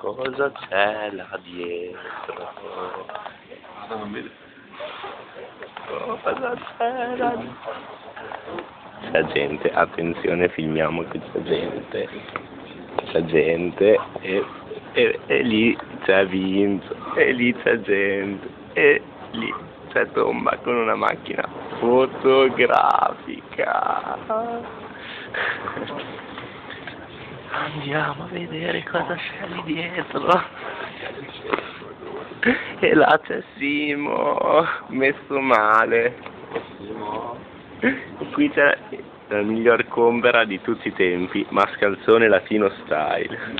Cosa c'è là dietro? Cosa c'è là dietro? C'è gente, attenzione, filmiamo che c'è gente. C'è gente e, e, e lì c'è Vinzo, e lì c'è gente, e lì c'è Tomba con una macchina fotografica. Andiamo a vedere cosa c'è lì dietro. E là c'è Simo, messo male. E qui c'è la miglior combera di tutti i tempi, mascalzone latino style.